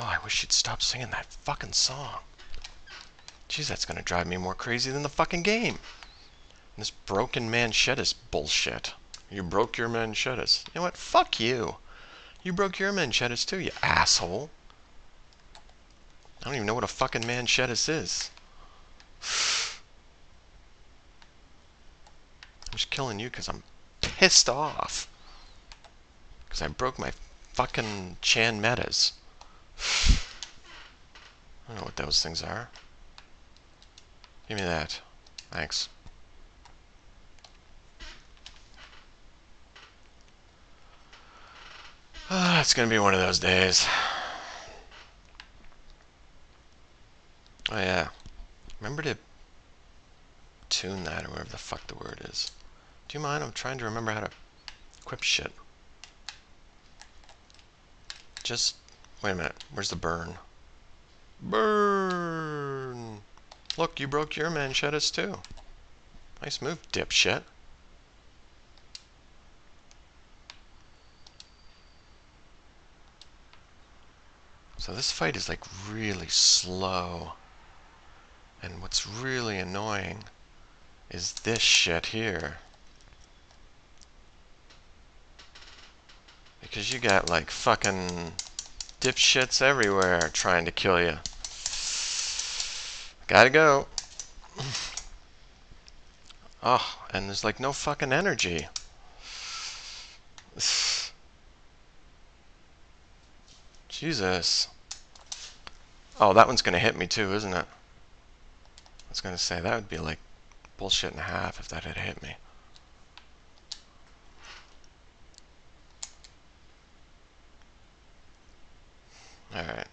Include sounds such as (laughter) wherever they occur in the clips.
Oh, I wish you'd stop singing that fucking song. Jeez, that's gonna drive me more crazy than the fucking game. This broken manchetas bullshit. You broke your manchetas. You know what? Fuck you. You broke your manchetas too, you asshole. I don't even know what a fucking manchetas is. I'm just killing you because I'm pissed off. Because I broke my fucking Chan metas. I don't know what those things are. Give me that. Thanks. Ah, it's gonna be one of those days. Oh yeah. Remember to tune that or whatever the fuck the word is. Do you mind? I'm trying to remember how to equip shit. Just wait a minute. Where's the burn? Burn! Look, you broke your manchetas too. Nice move, dipshit. So this fight is like really slow. And what's really annoying is this shit here. Because you got like fucking dipshits everywhere trying to kill you. Gotta go. (sighs) Oh, and there's like no fucking energy. (sighs) Jesus. Oh, that one's gonna hit me too, isn't it? I was gonna say, that would be like bullshit and a half if that had hit me. Alright.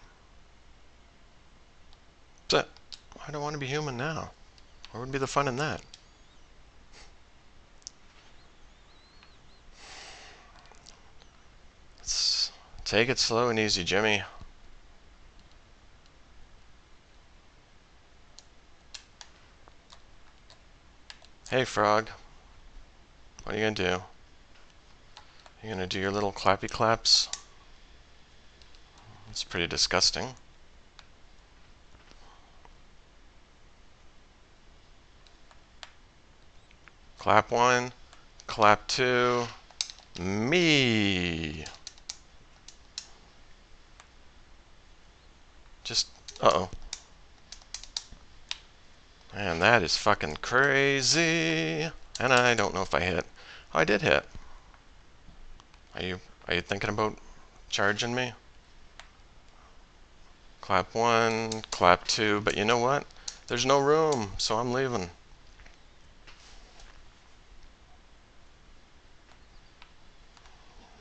So, I don't want to be human now. What would be the fun in that? Let's take it slow and easy, Jimmy. Hey, frog. What are you gonna do? You're gonna do your little clappy claps? It's pretty disgusting. Clap one, clap two, me. Just, uh-oh. And that is fucking crazy. And I don't know if I hit. Oh, I did hit. Are you are you thinking about charging me? Clap one, clap two, but you know what? There's no room, so I'm leaving.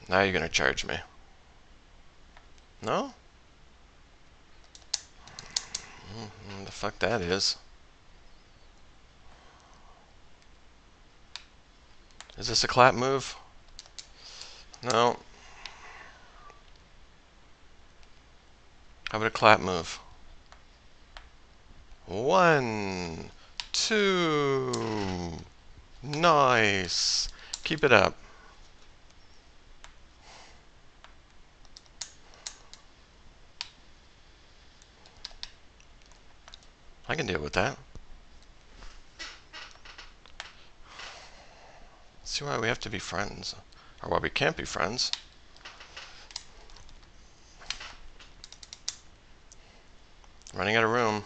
Now you're gonna charge me. No? Mm, the fuck that is. Is this a clap move? No. How about a clap move? One, two. Nice. Keep it up. I can deal with that. See why we have to be friends. Or why we can't be friends. Running out of room.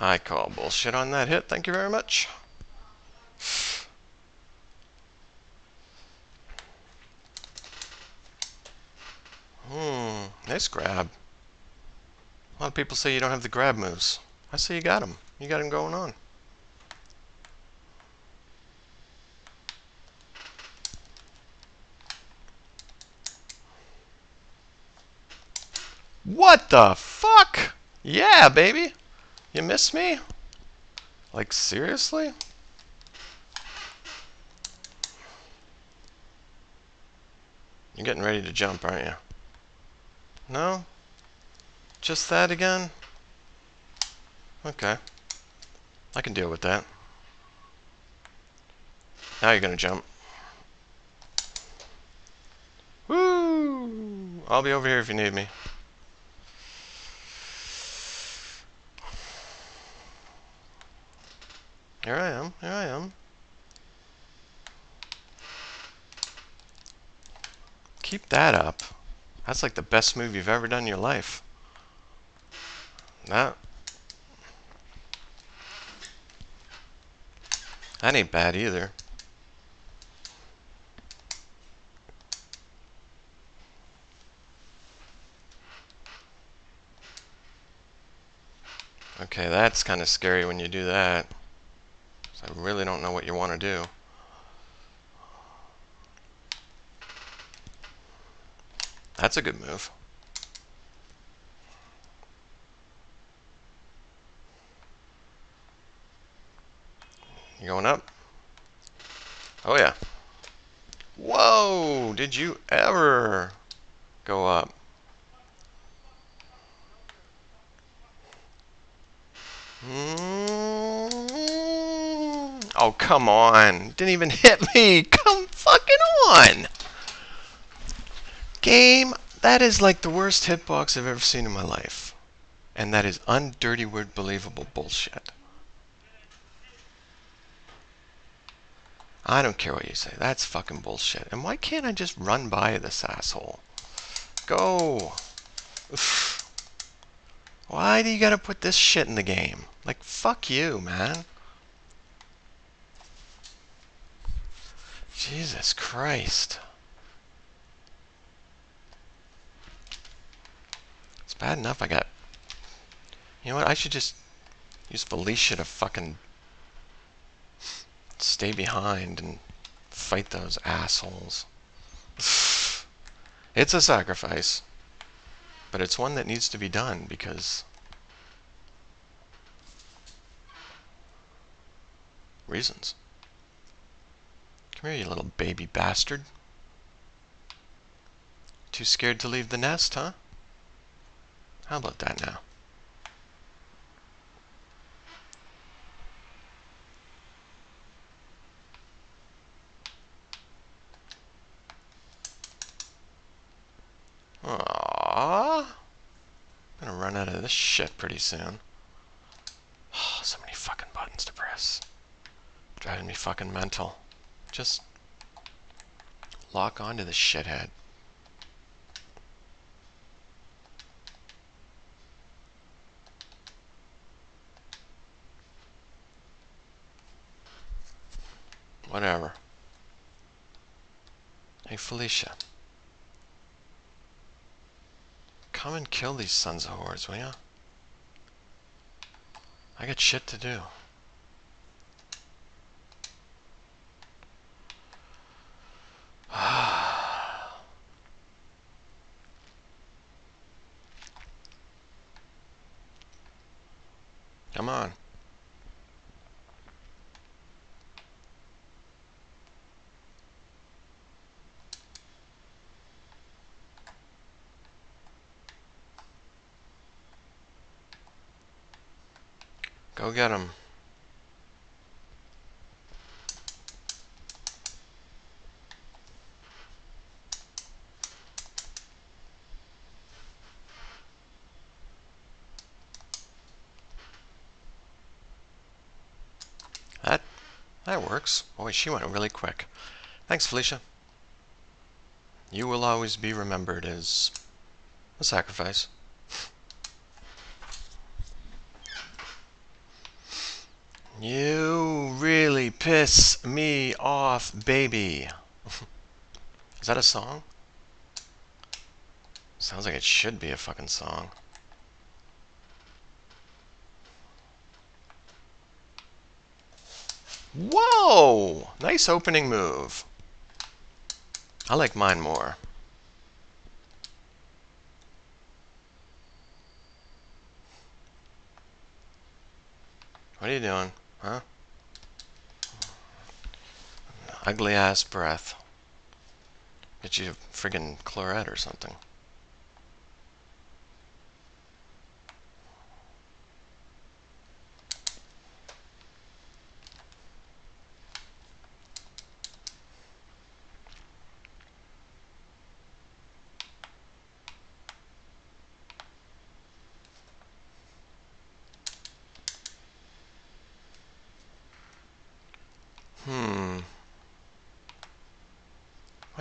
I call bullshit on that hit. Thank you very much. Hmm, nice grab. A lot of people say you don't have the grab moves. I say you got them. You got them going on. What the fuck? Yeah, baby. You miss me? Like, seriously? You're getting ready to jump, aren't you? No? Just that again? Okay. I can deal with that. Now you're going to jump. I'll be over here if you need me. Here I am. Here I am. Keep that up. That's like the best move you've ever done in your life. That That ain't bad either. Okay, that's kind of scary when you do that. I really don't know what you want to do. That's a good move. You going up? Oh yeah. Whoa! Did you ever go up? Mm. Oh, come on. Didn't even hit me. (laughs) Come fucking on. Game, that is like the worst hitbox I've ever seen in my life. And that is undirty word believable bullshit. I don't care what you say. That's fucking bullshit. And why can't I just run by this asshole? Go. Oof. Why do you gotta put this shit in the game? Like, fuck you, man. Jesus Christ. Bad enough I got... You know what, I should just use Felicia to fucking stay behind and fight those assholes. (sighs) It's a sacrifice. But it's one that needs to be done because reasons. Come here, you little baby bastard. Too scared to leave the nest, huh? How about that now? Aww. I'm gonna run out of this shit pretty soon. Oh, (sighs) so many fucking buttons to press. Driving me fucking mental. Just lock onto this shithead. Whatever. Hey, Felicia. Come and kill these sons of whores, will ya? I got shit to do. Come on. Go get him. That that works. Boy, she went really quick. Thanks, Felicia. You will always be remembered as a sacrifice. You really piss me off, baby. (laughs) Is that a song? Sounds like it should be a fucking song. Whoa! Nice opening move. I like mine more. What are you doing? Huh? Ugly ass breath. Get you a friggin' chlorette or something.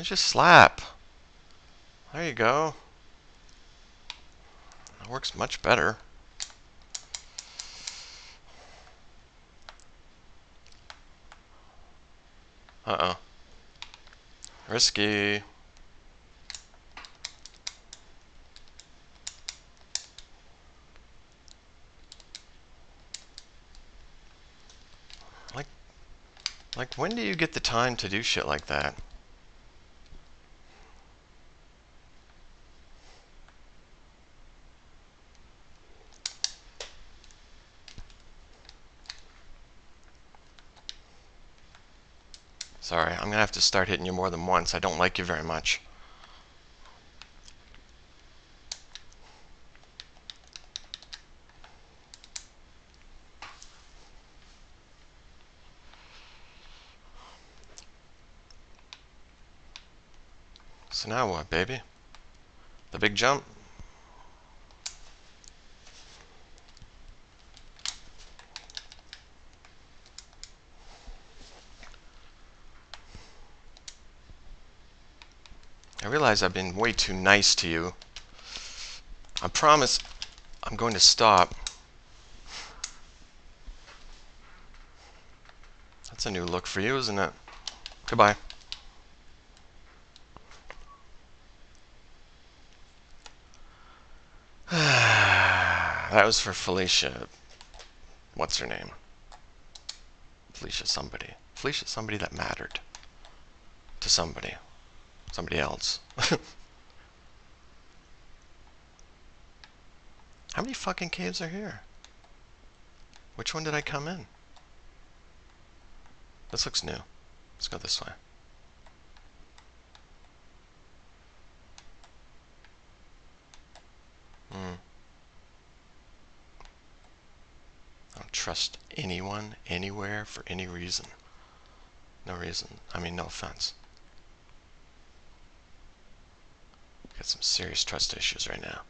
Why slap? There you go. That works much better. Uh-oh. Risky. Like, like when do you get the time to do shit like that? Sorry, I'm gonna have to start hitting you more than once. I don't like you very much. So now what, baby? The big jump? I realize I've been way too nice to you. I promise I'm going to stop. That's a new look for you, isn't it? Goodbye. (sighs) that was for Felicia. What's her name? Felicia somebody. Felicia somebody that mattered. To somebody. Somebody else. (laughs) How many fucking caves are here? Which one did I come in? This looks new. Let's go this way. Hmm. I don't trust anyone, anywhere, for any reason. No reason. I mean, no offense. Got some serious trust issues right now.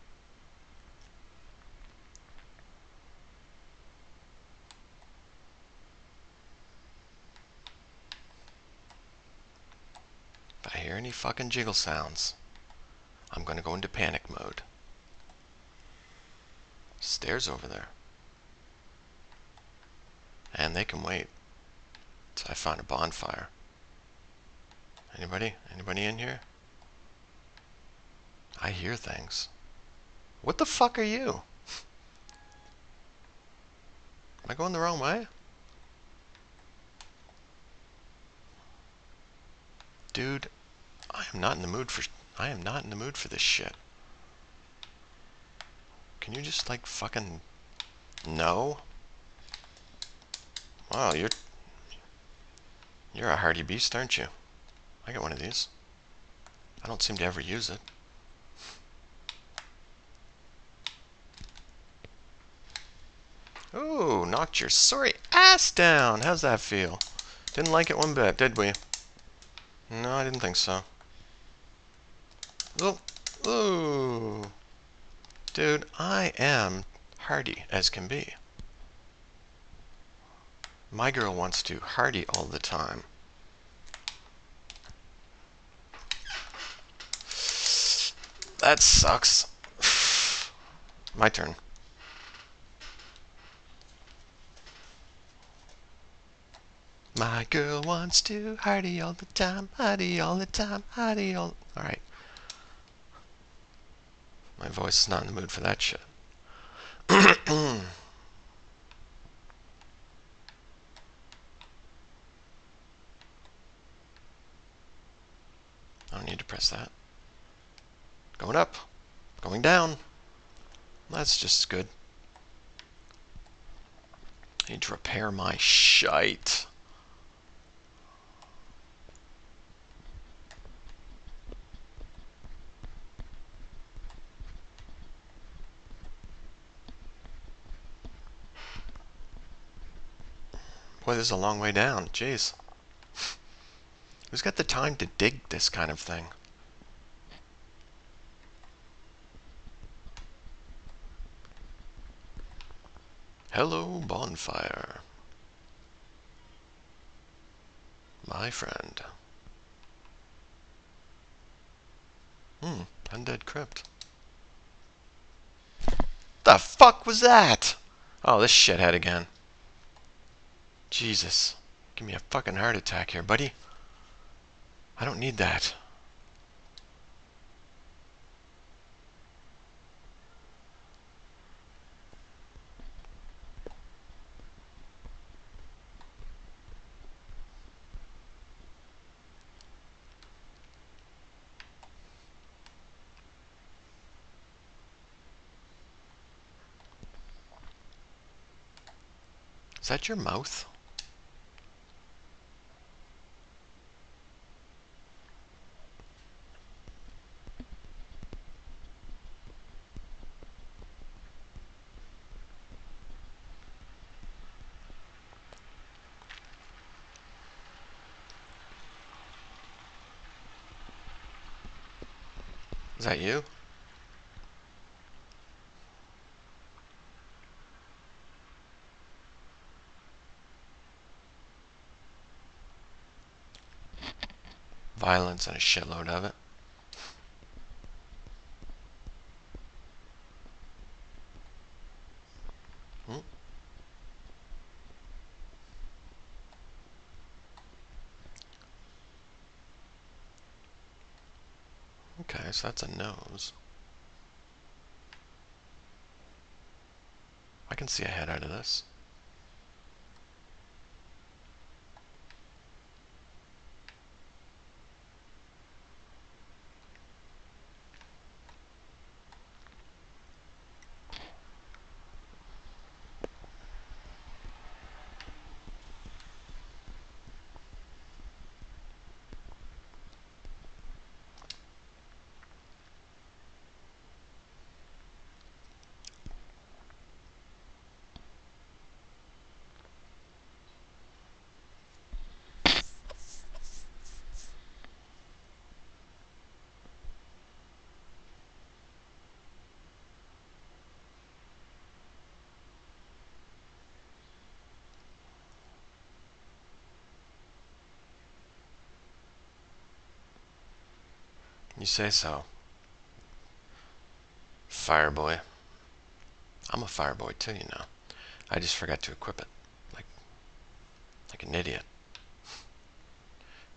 If I hear any fucking jiggle sounds, I'm gonna go into panic mode. Stairs over there. And they can wait till I find a bonfire. Anybody? Anybody in here? I hear things. What the fuck are you? Am I going the wrong way? Dude, I am not in the mood for I am not in the mood for this shit. Can you just like fucking no? Wow, you're you're a hardy beast, aren't you? I got one of these. I don't seem to ever use it. Ooh, knocked your sorry ass down. How's that feel? Didn't like it one bit, did we? No, I didn't think so. Ooh, ooh. Dude, I am hardy as can be. My girl wants to hardy all the time. That sucks. (sighs) My turn. My girl wants to hardy all the time, hardy all the time, hardy all... Alright. My voice is not in the mood for that shit. (clears throat) I don't need to press that. Going up. Going down. That's just good. I need to repair my shite. This is a long way down. Jeez. Who's got the time to dig this kind of thing? Hello, bonfire. My friend. Hmm, undead crypt. The fuck was that? Oh, this shithead again. Jesus. Give me a fucking heart attack here, buddy. I don't need that. Is that your mouth? Is that you? Violence and a shitload of it. Hmm? Okay, so that's a nose. I can see a head out of this. You say so. Fireboy. I'm a fireboy too, you know. I just forgot to equip it. Like like an idiot.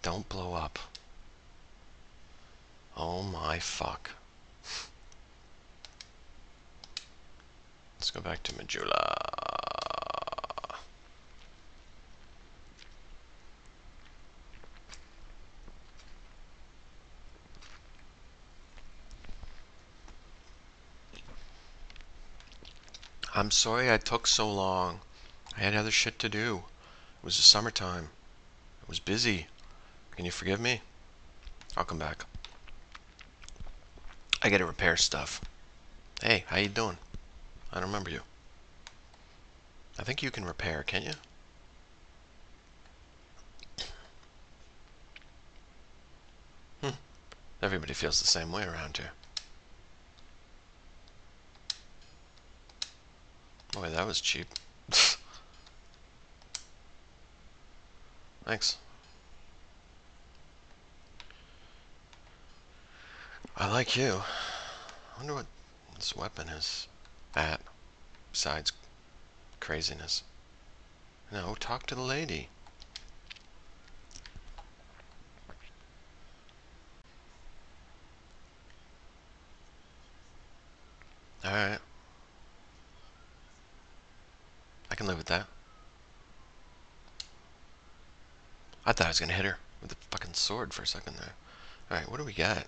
Don't blow up. Oh my fuck. Let's go back to Majula. I'm sorry I took so long. I had other shit to do. It was the summertime. I was busy. Can you forgive me? I'll come back. I gotta repair stuff. Hey, how you doing? I don't remember you. I think you can repair, can't you? Hmm. Everybody feels the same way around here. Boy, that was cheap. Thanks. I like you. I wonder what this weapon is at, besides craziness. No, talk to the lady. Alright. I can live with that. I thought I was going to hit her with a fucking sword for a second there. Alright, what do we got?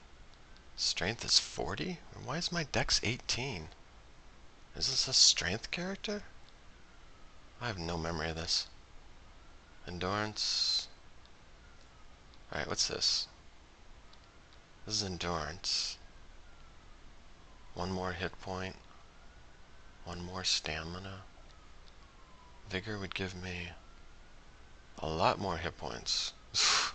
Strength is 40? Why is my dex 18? Is this a strength character? I have no memory of this. Endurance. Alright, what's this? This is endurance. One more hit point. One more stamina. Vigor would give me a lot more hit points. (sighs) Is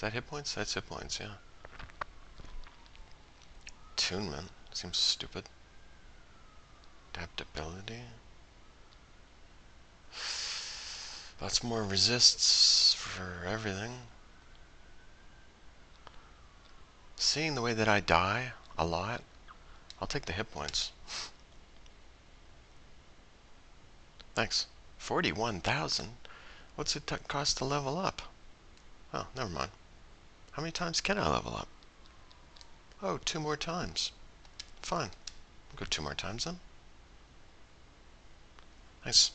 that hit points? That's hit points, yeah. Attunement. Seems stupid. Adaptability. Lots more resists for everything. seeing the way that I die a lot, I'll take the hit points. (laughs) Thanks. 41,000? What's it cost to level up? Oh, never mind. How many times can I level up? Oh, two more times. Fine. I'll go two more times then. Nice.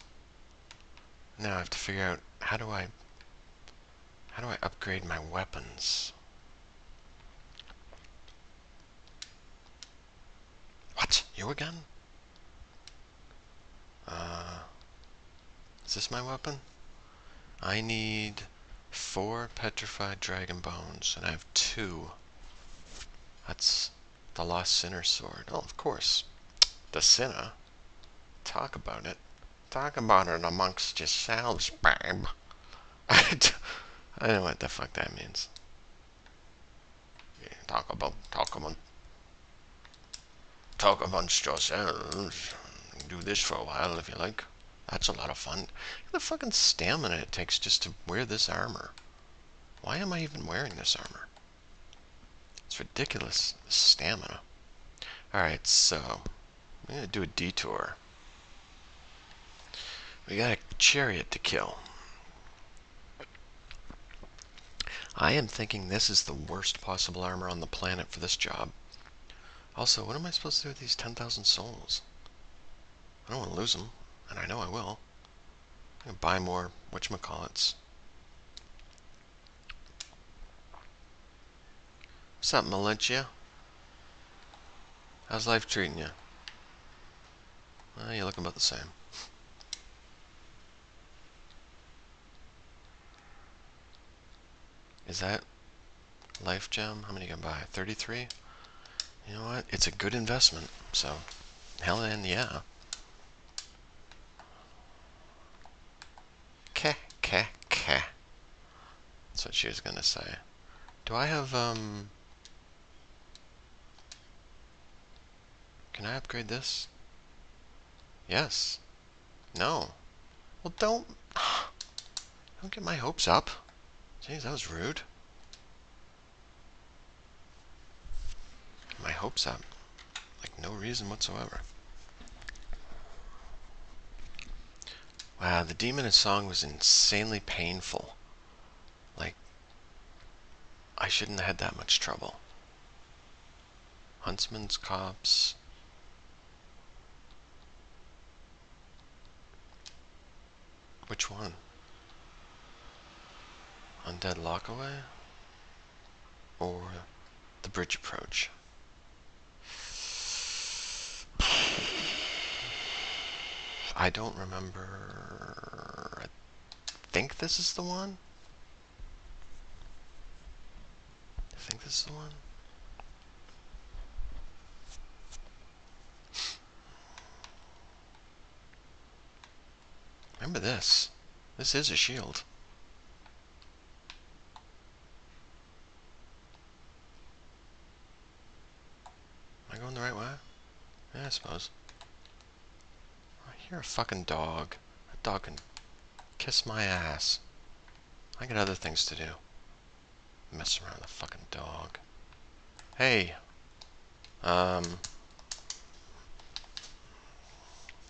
Now I have to figure out how do I how do I upgrade my weapons? What? You again? Uh, is this my weapon? I need four petrified dragon bones, and I have two. That's the Lost Sinner sword. Oh, of course. The Sinner. Talk about it. Talk about it amongst yourselves, babe. (laughs) I don't know what the fuck that means. Yeah, talk about, talk about, talk amongst yourselves. Do this for a while if you like. That's a lot of fun. the fucking stamina it takes just to wear this armor. Why am I even wearing this armor? It's ridiculous, stamina. Alright, so, I'm going to do a detour. We got a chariot to kill. I am thinking this is the worst possible armor on the planet for this job. Also, what am I supposed to do with these 10,000 souls? I don't want to lose them, and I know I will. I'm buy more whatchamacallits. What's up, Melentia? How's life treating you? Well, you're looking about the same. Is that life gem? How many can buy? 33? You know what? It's a good investment. So, hell and yeah. Keh. That's what she was gonna say. Do I have, um... Can I upgrade this? Yes. No. Well, don't... (sighs) Don't get my hopes up. Jeez, that was rude. My hopes up. Like, no reason whatsoever. Wow, the Demon of Song was insanely painful. Like, I shouldn't have had that much trouble. Huntsman's Copse. Which one? Undead Lockaway? Or the bridge approach? I don't remember. I think this is the one. I think this is the one. Remember this. This is a shield. Am I going the right way? Yeah, I suppose. Hear a fucking dog. That dog can kiss my ass. I got other things to do. Mess around with a fucking dog. Hey. Um.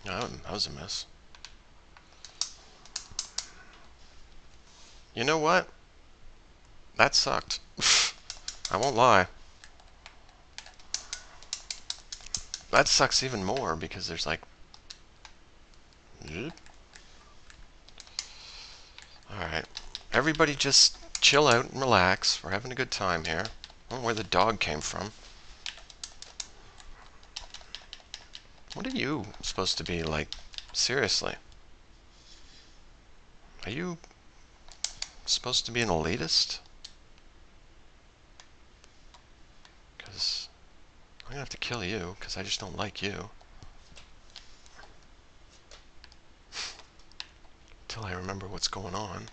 That was a miss. You know what? That sucked. (laughs) I won't lie. that sucks even more because there's like Alright. Everybody just chill out and relax. We're having a good time here. I don't know where the dog came from. What are you supposed to be like? Seriously. Are you supposed to be an elitist? Because I'm gonna have to kill you, because I just don't like you. Until I remember what's going on.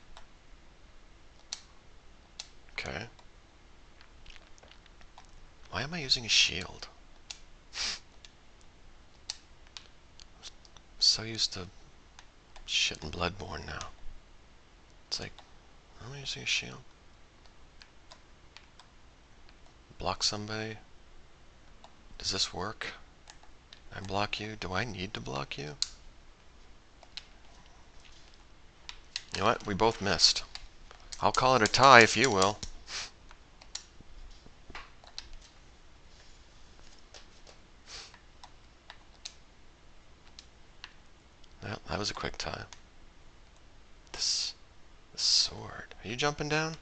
Okay. Why am I using a shield? I'm so used to shit in Bloodborne now. It's like, am I using a shield? block somebody? Does this work? I block you? Do I need to block you? You know what? We both missed. I'll call it a tie if you will. Well, that was a quick tie. This, this sword. Are you jumping down?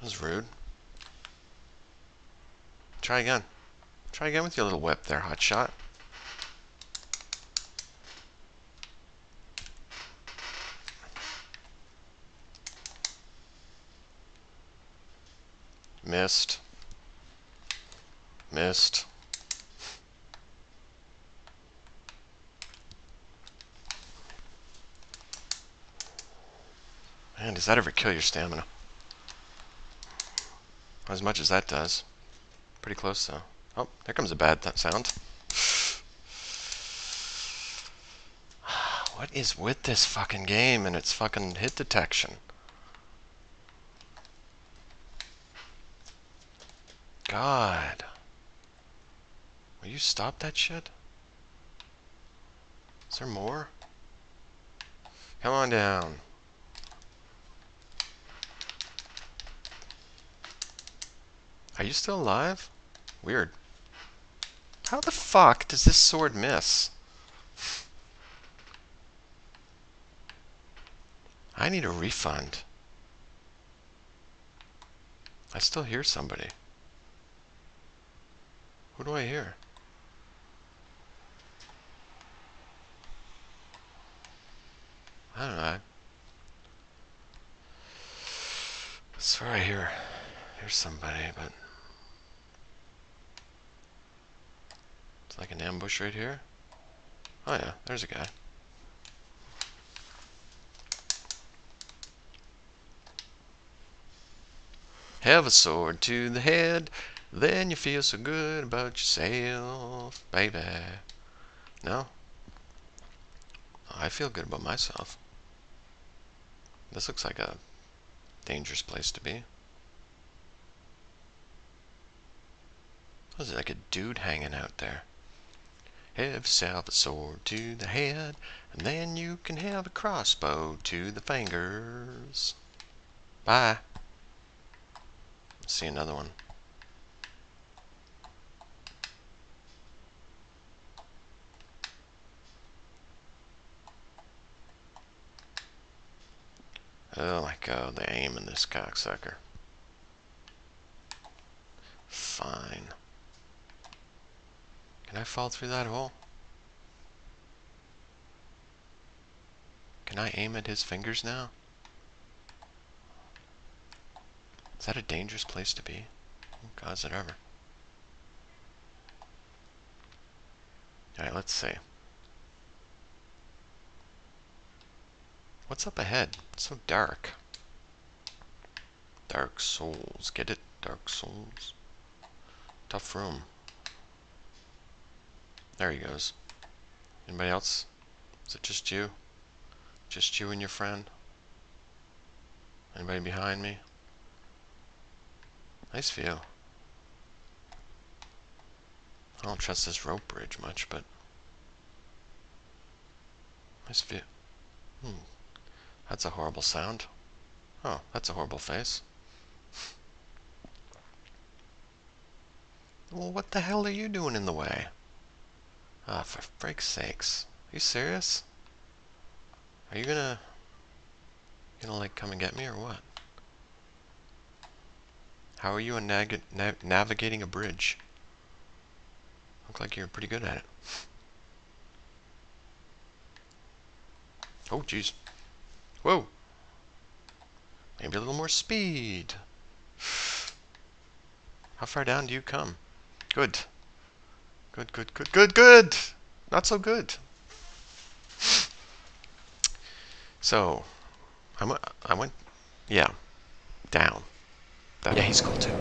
That was rude. Try again. Try again with your little whip there, hot shot. Missed. Missed. Man, does that ever kill your stamina? As much as that does. Pretty close, though. Oh, there comes a bad sound. (sighs) What is with this fucking game and its fucking hit detection? God. Will you stop that shit? Is there more? Come on down. Are you still alive? Weird. How the fuck does this sword miss? I need a refund. I still hear somebody. Who do I hear? I don't know. I swear I hear, hear somebody, but it's like an ambush right here. Oh yeah, there's a guy. Have a sword to the head, then you feel so good about yourself, baby. No? I feel good about myself. This looks like a dangerous place to be. Was it like a dude hanging out there? Have a sword to the head, and then you can have a crossbow to the fingers. Bye. see another one. Oh my god, the aim in this cocksucker. Fine. Can I fall through that hole? Can I aim at his fingers now? Is that a dangerous place to be? God, is it ever? Alright, let's see. What's up ahead? It's so dark. Dark Souls. Get it? Dark Souls. Tough room. There he goes. Anybody else? Is it just you? Just you and your friend? Anybody behind me? Nice view. I don't trust this rope bridge much, but nice view. Hmm. That's a horrible sound. Oh, that's a horrible face. (laughs) Well, what the hell are you doing in the way? Ah, oh, for freak's sakes. Are you serious? Are you gonna... Gonna, like, come and get me, or what? How are you navigating a bridge? Look like you're pretty good at it. Oh, jeez. Whoa! Maybe a little more speed. (sighs) How far down do you come? Good. Good, good, good, good, good! Not so good. So, I went, I went, yeah, down. That, yeah, he's cool too.